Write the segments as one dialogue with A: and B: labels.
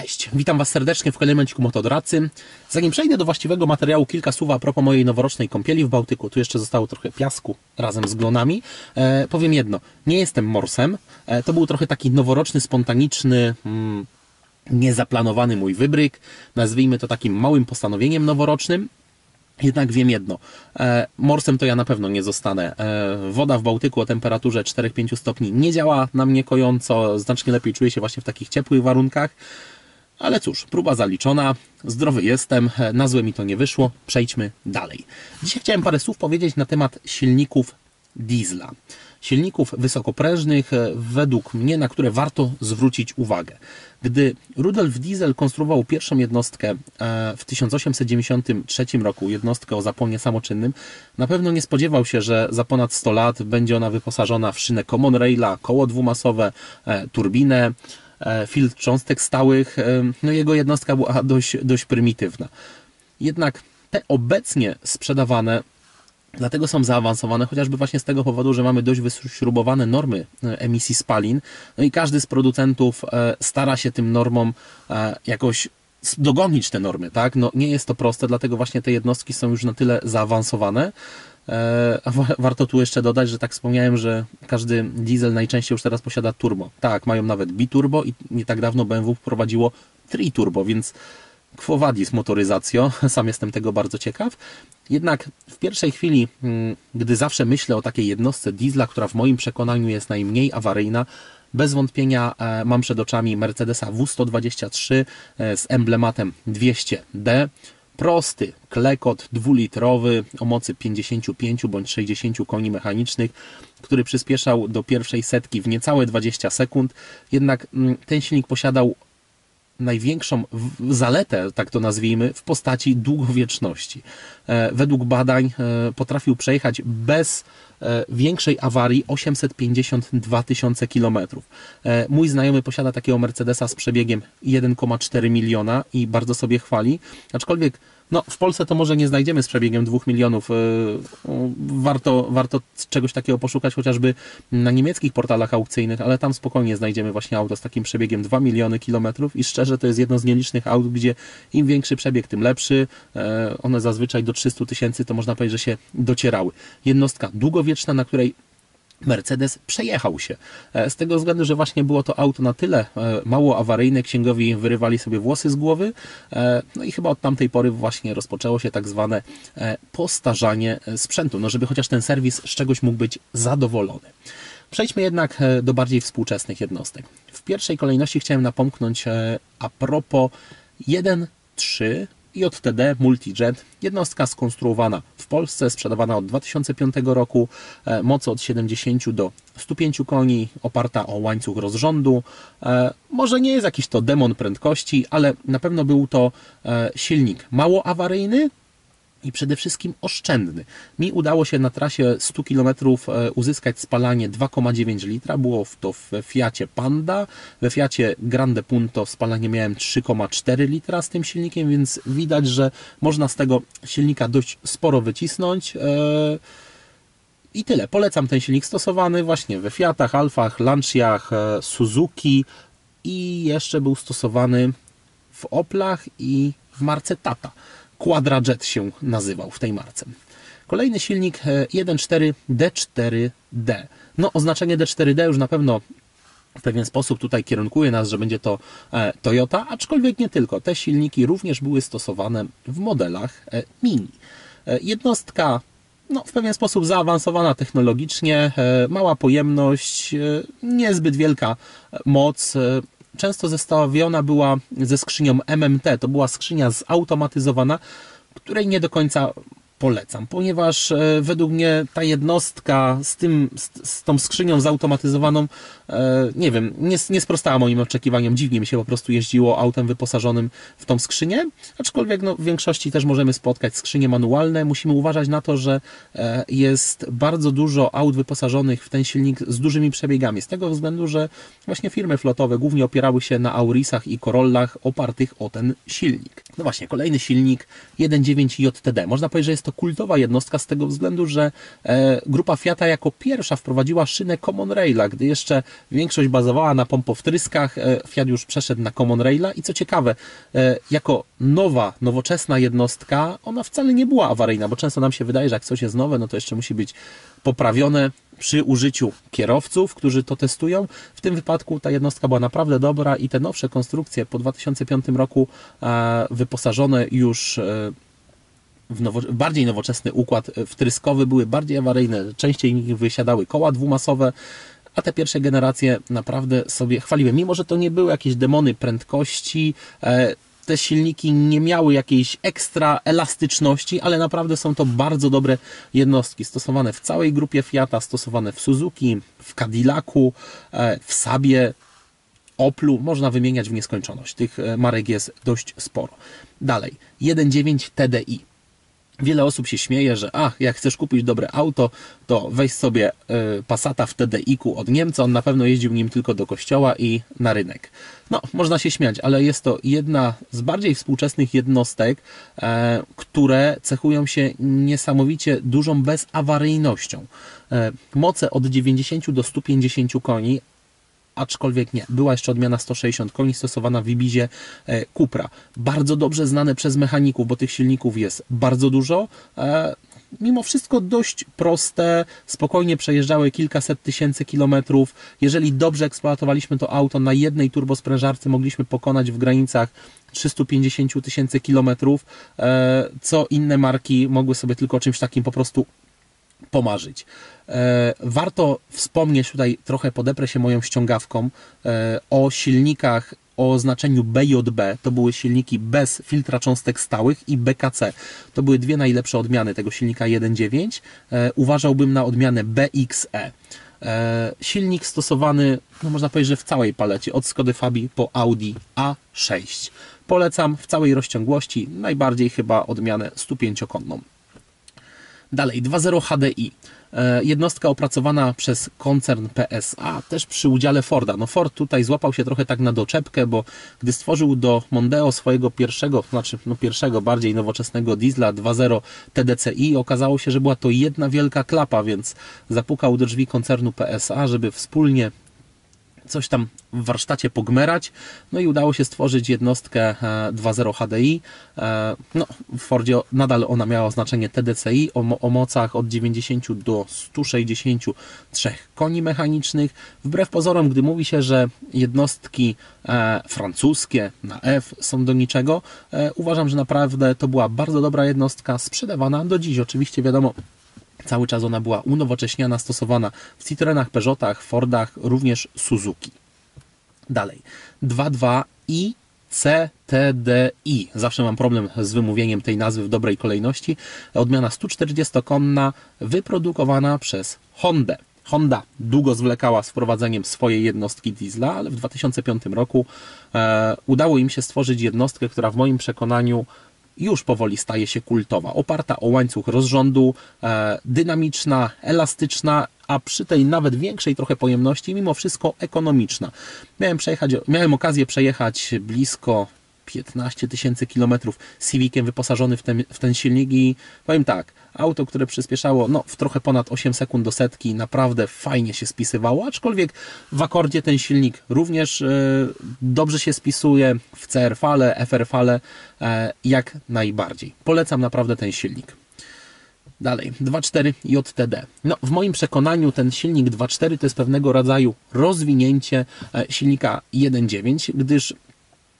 A: Cześć, witam Was serdecznie w kolejnym odcinku Motodoradcy. Zanim przejdę do właściwego materiału, kilka słów a propos mojej noworocznej kąpieli w Bałtyku. Tu jeszcze zostało trochę piasku razem z glonami. E, powiem jedno, nie jestem morsem. E, to był trochę taki noworoczny, spontaniczny, mm, niezaplanowany mój wybryk. Nazwijmy to takim małym postanowieniem noworocznym. Jednak wiem jedno, e, morsem to ja na pewno nie zostanę. E, woda w Bałtyku o temperaturze 4-5 stopni nie działa na mnie kojąco, znacznie lepiej czuję się właśnie w takich ciepłych warunkach. Ale cóż, próba zaliczona, zdrowy jestem, na złe mi to nie wyszło, przejdźmy dalej. Dzisiaj chciałem parę słów powiedzieć na temat silników diesla. Silników wysokoprężnych, e, według mnie, na które warto zwrócić uwagę. Gdy Rudolf Diesel konstruował pierwszą jednostkę e, w 1893 roku, jednostkę o zapłonie samoczynnym, na pewno nie spodziewał się, że za ponad 100 lat będzie ona wyposażona w szynę Common Raila, koło dwumasowe, turbinę, E, filtr cząstek stałych, e, no jego jednostka była dość, dość prymitywna. Jednak te obecnie sprzedawane Dlatego są zaawansowane, chociażby właśnie z tego powodu, że mamy dość wyśrubowane normy e, emisji spalin. No i każdy z producentów stara się tym normom jakoś dogonić te normy, tak? No nie jest to proste, dlatego właśnie te jednostki są już na tyle zaawansowane, E, a warto tu jeszcze dodać, że tak wspomniałem, że każdy diesel najczęściej już teraz posiada turbo. Tak, mają nawet biturbo i nie tak dawno BMW wprowadziło tri-turbo, więc quo vadis motoryzacjo, sam jestem tego bardzo ciekaw. Jednak w pierwszej chwili, mm, gdy zawsze myślę o takiej jednostce diesla, która w moim przekonaniu jest najmniej awaryjna, bez wątpienia e, mam przed oczami Mercedesa W123 e, z emblematem 200D prosty klekot dwulitrowy o mocy 55 bądź 60 koni mechanicznych, który przyspieszał do pierwszej setki w niecałe 20 sekund. Jednak mm, ten silnik posiadał największą zaletę, tak to nazwijmy, w postaci długowieczności. E, według badań e, potrafił przejechać bez e, większej awarii 852 tysiące kilometrów. Mój znajomy posiada takiego Mercedesa z przebiegiem 1,4 miliona i bardzo sobie chwali, aczkolwiek no, w Polsce to może nie znajdziemy z przebiegiem 2 milionów. Warto, warto czegoś takiego poszukać chociażby na niemieckich portalach aukcyjnych, ale tam spokojnie znajdziemy właśnie auto z takim przebiegiem 2 miliony kilometrów i szczerze to jest jedno z nielicznych aut, gdzie im większy przebieg, tym lepszy. One zazwyczaj do 300 tysięcy to można powiedzieć, że się docierały. Jednostka długowieczna, na której Mercedes przejechał się. E, z tego względu, że właśnie było to auto na tyle e, mało awaryjne, księgowi wyrywali sobie włosy z głowy. E, no i chyba od tamtej pory właśnie rozpoczęło się tak zwane postarzanie sprzętu, no żeby chociaż ten serwis z czegoś mógł być zadowolony. Przejdźmy jednak do bardziej współczesnych jednostek. W pierwszej kolejności chciałem napomknąć a propos 1.3 JTD Multijet, jednostka skonstruowana w Polsce, sprzedawana od 2005 roku, e, mocy od 70 do 105 koni, oparta o łańcuch rozrządu. E, może nie jest jakiś to demon prędkości, ale na pewno był to e, silnik mało awaryjny, i przede wszystkim oszczędny. Mi udało się na trasie 100 km e, uzyskać spalanie 2,9 litra. Było to w Fiacie Panda. We Fiacie Grande Punto spalanie miałem 3,4 litra z tym silnikiem, więc widać, że można z tego silnika dość sporo wycisnąć. E, I tyle. Polecam ten silnik stosowany właśnie we Fiatach, Alfach, Lanciach, e, Suzuki i jeszcze był stosowany w Oplach i w marce Tata. Quadrajet się nazywał w tej marce. Kolejny silnik 1.4 D4D. No, oznaczenie D4D już na pewno w pewien sposób tutaj kierunkuje nas, że będzie to e, Toyota, aczkolwiek nie tylko. Te silniki również były stosowane w modelach e, Mini. E, jednostka no, w pewien sposób zaawansowana technologicznie, mała pojemność, niezbyt wielka moc, często zestawiona była ze skrzynią MMT. To była skrzynia zautomatyzowana, której nie do końca polecam, ponieważ e, według mnie ta jednostka z, tym, z, z tą skrzynią zautomatyzowaną, e, nie wiem, nie, nie sprostała moim oczekiwaniom. Dziwnie mi się po prostu jeździło autem wyposażonym w tą skrzynię, aczkolwiek no, w większości też możemy spotkać skrzynie manualne. Musimy uważać na to, że e, jest bardzo dużo aut wyposażonych w ten silnik z dużymi przebiegami, z tego względu, że właśnie firmy flotowe głównie opierały się na Aurisach i Corollach opartych o ten silnik. No właśnie, kolejny silnik 1.9 JTD. Można powiedzieć, że jest to kultowa jednostka z tego względu, że e, grupa Fiata jako pierwsza wprowadziła szynę Common Raila, gdy jeszcze większość bazowała na pompowtryskach, e, Fiat już przeszedł na Common Raila i co ciekawe, e, jako nowa, nowoczesna jednostka, ona wcale nie była awaryjna, bo często nam się wydaje, że jak coś jest nowe, no to jeszcze musi być poprawione przy użyciu kierowców, którzy to testują. W tym wypadku ta jednostka była naprawdę dobra i te nowsze konstrukcje po 2005 roku wyposażone już w nowo, bardziej nowoczesny układ wtryskowy były bardziej awaryjne, częściej nich wysiadały koła dwumasowe, a te pierwsze generacje naprawdę sobie chwaliły. Mimo, że to nie były jakieś demony prędkości, e, te silniki nie miały jakiejś ekstra elastyczności, ale naprawdę są to bardzo dobre jednostki, stosowane w całej grupie Fiata, stosowane w Suzuki, w Cadillacu, e, w Sabie, Oplu, można wymieniać w nieskończoność. Tych e, marek jest dość sporo. Dalej, 1.9 TDI. Wiele osób się śmieje, że ach, jak chcesz kupić dobre auto, to weź sobie y, Passata w TDI-ku od Niemca, on na pewno jeździł nim tylko do kościoła i na rynek. No, można się śmiać, ale jest to jedna z bardziej współczesnych jednostek, e, które cechują się niesamowicie dużą bezawaryjnością. E, moce od 90 do 150 koni, aczkolwiek nie. Była jeszcze odmiana 160 koni stosowana w Ibizie e, Cupra. Bardzo dobrze znane przez mechaników, bo tych silników jest bardzo dużo. E, mimo wszystko dość proste, spokojnie przejeżdżały kilkaset tysięcy kilometrów. Jeżeli dobrze eksploatowaliśmy to auto na jednej turbosprężarce, mogliśmy pokonać w granicach 350 tysięcy kilometrów, e, co inne marki mogły sobie tylko czymś takim po prostu pomarzyć. E, warto wspomnieć tutaj, trochę podeprę się moją ściągawką, e, o silnikach o oznaczeniu BJB. To były silniki bez filtra cząstek stałych i BKC. To były dwie najlepsze odmiany tego silnika 1.9. E, uważałbym na odmianę BXE. Silnik stosowany, no można powiedzieć, że w całej palecie, od Skody Fabii po Audi A6. Polecam w całej rozciągłości, najbardziej chyba odmianę 105-konną. Dalej, 2.0 HDI. E, jednostka opracowana przez koncern PSA, też przy udziale Forda. No Ford tutaj złapał się trochę tak na doczepkę, bo gdy stworzył do Mondeo swojego pierwszego, znaczy no pierwszego, bardziej nowoczesnego diesla 2.0 TDCi, okazało się, że była to jedna wielka klapa, więc zapukał do drzwi koncernu PSA, żeby wspólnie coś tam w warsztacie pogmerać, no i udało się stworzyć jednostkę 2.0 HDI. E, no, w Fordzie nadal ona miała oznaczenie TDCi o, o mocach od 90 do 163 koni mechanicznych. Wbrew pozorom, gdy mówi się, że jednostki e, francuskie na F są do niczego, e, uważam, że naprawdę to była bardzo dobra jednostka, sprzedawana do dziś. Oczywiście wiadomo, Cały czas ona była unowocześniana, stosowana w Citroenach, Peugeotach, Fordach, również Suzuki. Dalej. 2.2 i CTDI. Zawsze mam problem z wymówieniem tej nazwy w dobrej kolejności. Odmiana 140-konna, wyprodukowana przez Hondę. Honda długo zwlekała z wprowadzeniem swojej jednostki diesla, ale w 2005 roku e, udało im się stworzyć jednostkę, która w moim przekonaniu już powoli staje się kultowa, oparta o łańcuch rozrządu, e, dynamiczna, elastyczna, a przy tej nawet większej trochę pojemności, mimo wszystko ekonomiczna. Miałem, przejechać, miałem okazję przejechać blisko 15 tysięcy kilometrów Civiciem wyposażony w ten, w ten silnik i powiem tak, auto, które przyspieszało no, w trochę ponad 8 sekund do setki, naprawdę fajnie się spisywało, aczkolwiek w akordzie ten silnik również e, dobrze się spisuje w CR fale, FR fale, e, jak najbardziej. Polecam naprawdę ten silnik. Dalej, 2.4 JTD. No, w moim przekonaniu ten silnik 2.4 to jest pewnego rodzaju rozwinięcie e, silnika 1.9, gdyż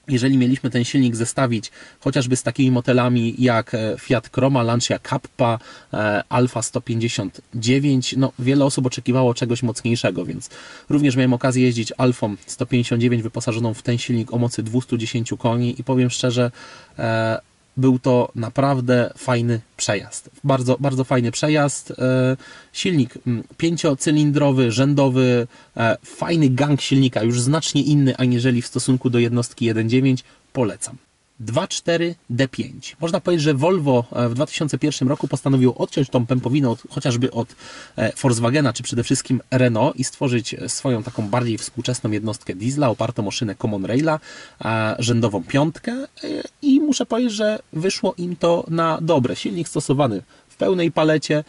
A: jeżeli mieliśmy ten silnik zestawić chociażby z takimi modelami jak e, Fiat Croma, Lancia Kappa, e, Alfa 159, no wiele osób oczekiwało czegoś mocniejszego, więc również miałem okazję jeździć Alfą 159 wyposażoną w ten silnik o mocy 210 koni i powiem szczerze, e, był to naprawdę fajny przejazd. Bardzo, bardzo fajny przejazd. E, silnik mm, pięciocylindrowy, rzędowy, e, fajny gang silnika, już znacznie inny aniżeli w stosunku do jednostki 1.9. Polecam. 24D5. Można powiedzieć, że Volvo e, w 2001 roku postanowiło odciąć tą pępowinę od, chociażby od e, Volkswagena, czy przede wszystkim Renault i stworzyć swoją taką bardziej współczesną jednostkę diesla opartą o szynę Common Raila, rzędową piątkę i muszę powiedzieć, że wyszło im to na dobre. Silnik stosowany w pełnej palecie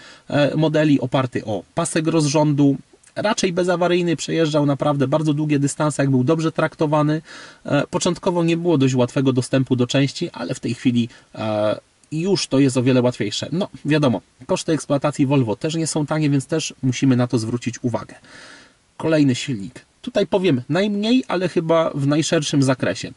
A: modeli oparty o pasek rozrządu, raczej bezawaryjny, przejeżdżał naprawdę bardzo długie dystanse, jak był dobrze traktowany. E, początkowo nie było dość łatwego dostępu do części, ale w tej chwili e, już to jest o wiele łatwiejsze. No, wiadomo, koszty eksploatacji Volvo też nie są tanie, więc też musimy na to zwrócić uwagę. Kolejny silnik. Tutaj powiem najmniej, ale chyba w najszerszym zakresie.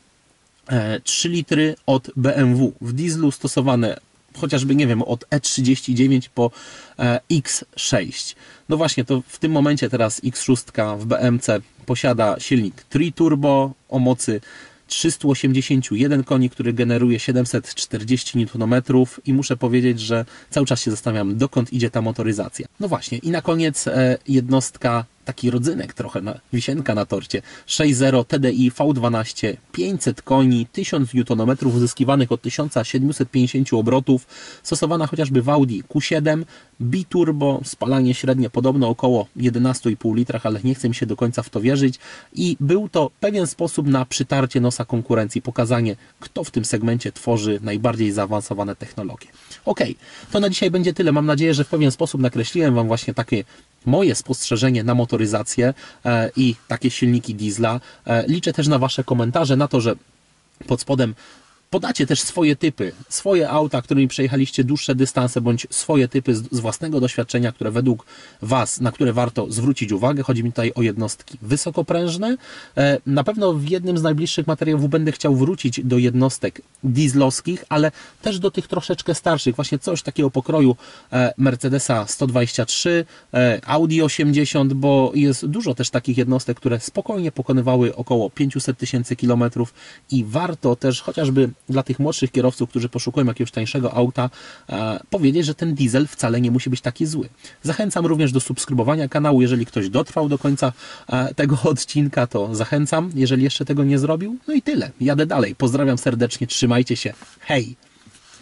A: 3 e, litry od BMW. W dieslu stosowane chociażby, nie wiem, od E39 po e, X6. No właśnie, to w tym momencie teraz X6 w BMC posiada silnik tri-turbo o mocy 381 koni, który generuje 740 Nm i muszę powiedzieć, że cały czas się zastanawiam, dokąd idzie ta motoryzacja. No właśnie, i na koniec e, jednostka taki rodzynek trochę, na, wisienka na torcie. 6.0 TDI V12, 500 koni, 1000 Nm uzyskiwanych od 1750 obrotów, stosowana chociażby w Audi Q7, biturbo, spalanie średnie podobno około 11,5 litrach, ale nie chcę mi się do końca w to wierzyć i był to pewien sposób na przytarcie nosa konkurencji, pokazanie, kto w tym segmencie tworzy najbardziej zaawansowane technologie. Ok, to na dzisiaj będzie tyle. Mam nadzieję, że w pewien sposób nakreśliłem Wam właśnie takie moje spostrzeżenie na motoryzację e, i takie silniki diesla. E, liczę też na Wasze komentarze, na to, że pod spodem Podacie też swoje typy, swoje auta, którymi przejechaliście dłuższe dystanse, bądź swoje typy z, własnego doświadczenia, które według Was, na które warto zwrócić uwagę. Chodzi mi tutaj o jednostki wysokoprężne. E, na pewno w jednym z najbliższych materiałów będę chciał wrócić do jednostek dieslowskich, ale też do tych troszeczkę starszych, właśnie coś takiego pokroju e, Mercedesa 123, e, Audi 80, bo jest dużo też takich jednostek, które spokojnie pokonywały około 500 tysięcy kilometrów i warto też chociażby dla tych młodszych kierowców, którzy poszukują jakiegoś tańszego auta, e, powiedzieć, że ten diesel wcale nie musi być taki zły. Zachęcam również do subskrybowania kanału, jeżeli ktoś dotrwał do końca e, tego odcinka, to zachęcam, jeżeli jeszcze tego nie zrobił. No i tyle. Jadę dalej. Pozdrawiam serdecznie, trzymajcie się. Hej!